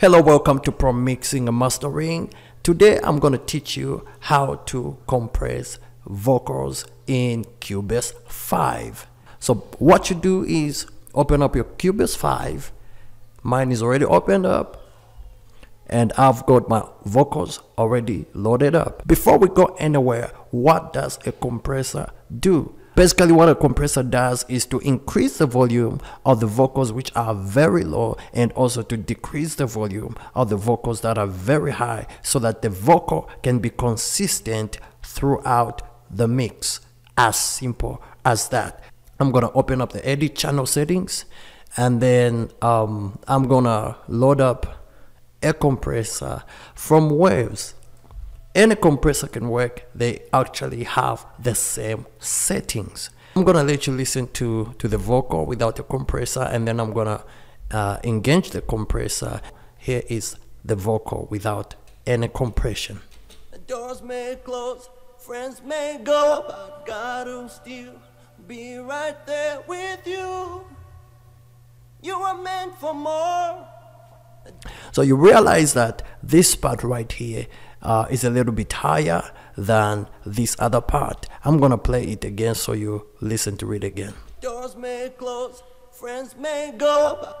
Hello, welcome to Pro Mixing and Mastering. Today I'm going to teach you how to compress vocals in Cubase 5. So what you do is open up your Cubase 5. Mine is already opened up and I've got my vocals already loaded up. Before we go anywhere, what does a compressor do? Basically what a compressor does is to increase the volume of the vocals which are very low and also to decrease the volume of the vocals that are very high so that the vocal can be consistent throughout the mix. As simple as that. I'm gonna open up the edit channel settings and then um, I'm gonna load up a compressor from Waves any compressor can work. They actually have the same settings. I'm gonna let you listen to to the vocal without the compressor and then i'm gonna uh, engage the compressor. Here is the vocal without any compression. Doors may close friends may go but god will still be right there with you. You are meant for more. So you realize that this part right here uh, is a little bit higher than this other part. I'm gonna play it again so you listen to it again. Doors may close, friends may go.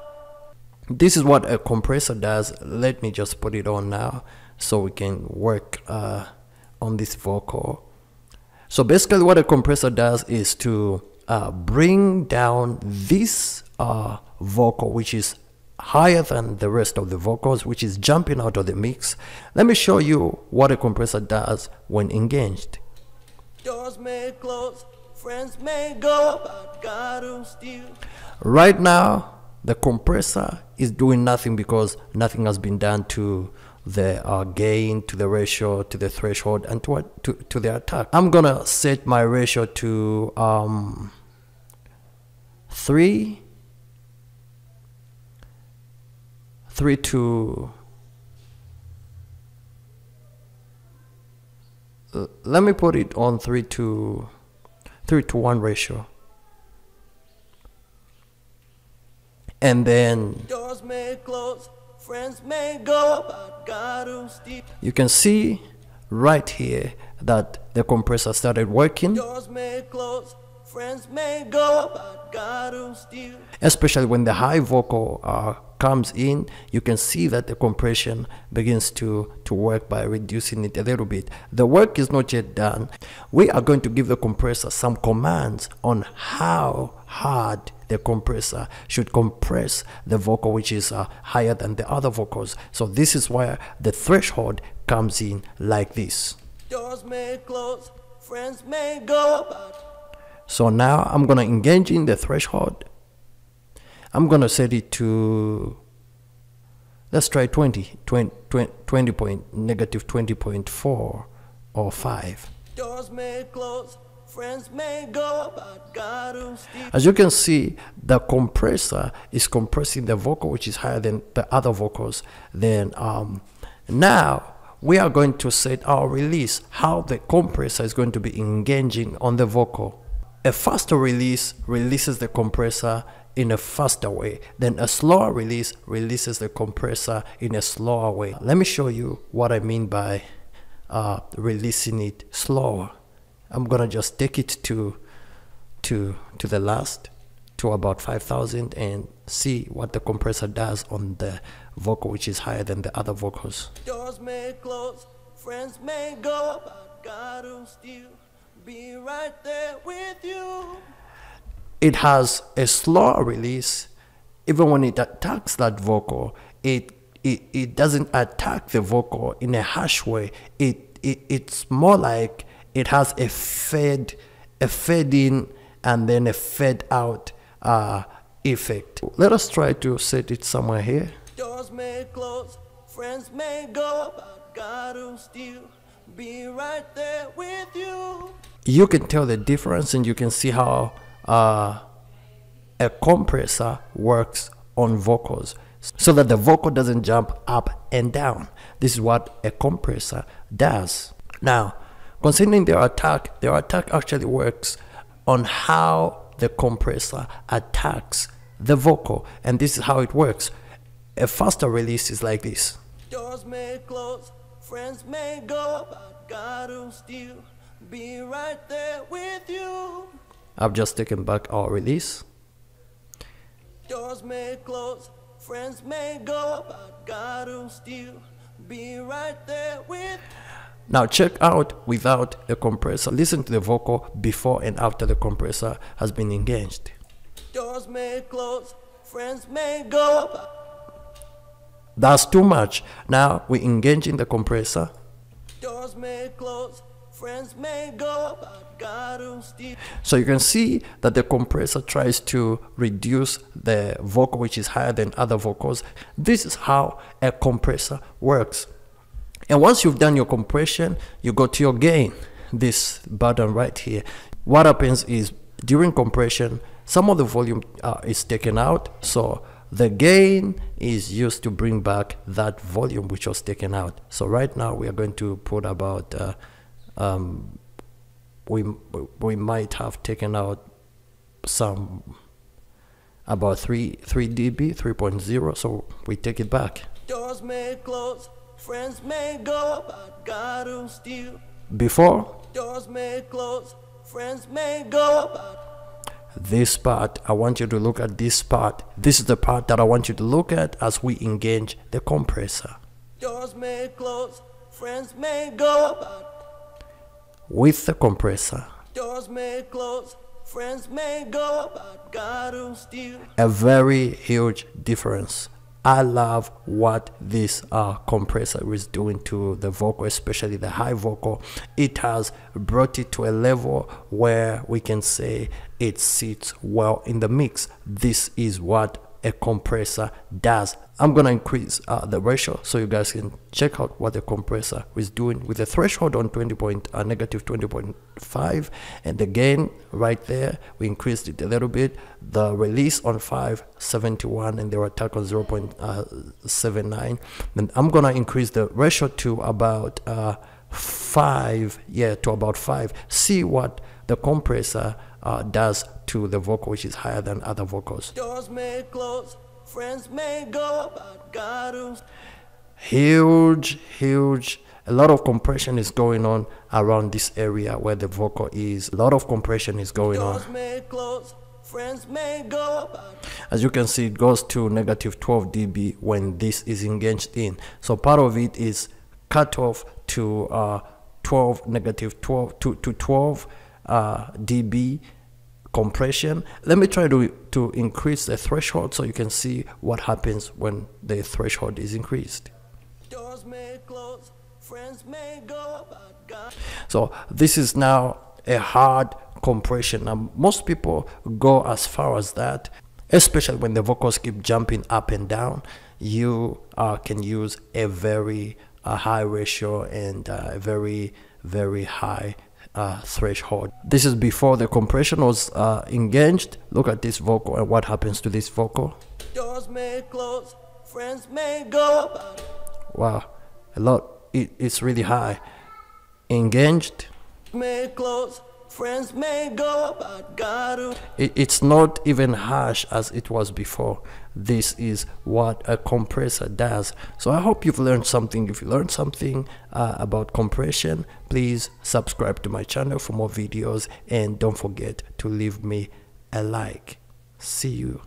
This is what a compressor does. Let me just put it on now so we can work uh, on this vocal. So basically what a compressor does is to uh, bring down this uh, vocal which is higher than the rest of the vocals which is jumping out of the mix. Let me show you what a compressor does when engaged. Doors may close friends may go but god will still. Right now the compressor is doing nothing because nothing has been done to the uh, gain to the ratio to the threshold and to, to, to the attack. I'm gonna set my ratio to um, 3 3 to uh, let me put it on 3 to 3 to 1 ratio. And then doors may close friends may go but God will still you can see right here that the compressor started working. Doors may close go but God will still especially when the high vocal uh, comes in, you can see that the compression begins to, to work by reducing it a little bit. The work is not yet done. We are going to give the compressor some commands on how hard the compressor should compress the vocal which is uh, higher than the other vocals. So this is where the threshold comes in like this. Doors may close, friends may go, so now I'm gonna engage in the threshold. I'm gonna set it to let's try 20 20, 20 point negative 20.4 or 5 doors may close friends may go but God as you can see the compressor is compressing the vocal which is higher than the other vocals. Then um, now we are going to set our release how the compressor is going to be engaging on the vocal a faster release releases the compressor in a faster way. Then a slower release releases the compressor in a slower way. Let me show you what I mean by uh, releasing it slower. I'm gonna just take it to to to the last to about 5000 and see what the compressor does on the vocal which is higher than the other vocals. Doors may close, friends may go, but God will still be right there with you it has a slower release. Even when it attacks that vocal, it it, it doesn't attack the vocal in a harsh way. It, it it's more like it has a fade, a fade in and then a fade out uh, effect. Let us try to set it somewhere here. Doors may close, friends may go, but God will still be right there with you. You can tell the difference and you can see how uh, a compressor works on vocals so that the vocal doesn't jump up and down. This is what a compressor does. Now, concerning their attack, their attack actually works on how the compressor attacks the vocal, and this is how it works. A faster release is like this. Doors may close, friends may go, but God will still be right there with you. I've just taken back our release. Doors may close, friends may go, but God will still be right there with Now check out without a compressor. Listen to the vocal before and after the compressor has been engaged. Doors may close, friends may go, That's too much. Now we engage in the compressor. doors may close, So you can see that the compressor tries to reduce the vocal which is higher than other vocals. This is how a compressor works. And once you've done your compression, you go to your gain, this button right here. What happens is during compression, some of the volume uh, is taken out. So the gain is used to bring back that volume which was taken out. So right now we are going to put about uh, um, we we might have taken out some about 3 3 dB 3.0 so we take it back. Doors may close, friends may go, but God will still. before? Doors may close, friends may go, but this part I want you to look at this part. This is the part that I want you to look at as we engage the compressor. Doors may close, friends may go, but with the compressor doors may close, friends may go, but God will still. a very huge difference. I love what this uh, compressor is doing to the vocal, especially the high vocal. It has brought it to a level where we can say it sits well in the mix. This is what a compressor does. I'm gonna increase uh, the ratio so you guys can check out what the compressor is doing with the threshold on 20 point uh, negative 20.5 and the gain right there we increased it a little bit. The release on 571 and the attack on 0.79 then I'm gonna increase the ratio to about uh, 5 yeah to about 5 see what the compressor uh, does to the vocal which is higher than other vocals. Doors may close, friends may go, but God will. huge huge a lot of compression is going on around this area where the vocal is. A lot of compression is going on. Doors may close, go, as you can see it goes to negative 12 dB when this is engaged in. So part of it is cut off to uh, 12 negative 12 to, to 12 uh, dB compression let me try to to increase the threshold so you can see what happens when the threshold is increased doors may close, friends may go. So this is now a hard compression. Now most people go as far as that, especially when the vocals keep jumping up and down. You uh, can use a very uh, high ratio and uh, a very very high uh, threshold. This is before the compression was uh, engaged. Look at this vocal and what happens to this vocal. Doors may close, friends may go, Wow, a lot. It, it's really high. Engaged. may close, friends may go, but it's not even harsh as it was before. This is what a compressor does. So i hope you've learned something. If you learned something uh, about compression please subscribe to my channel for more videos. And don't forget to leave me a like. See you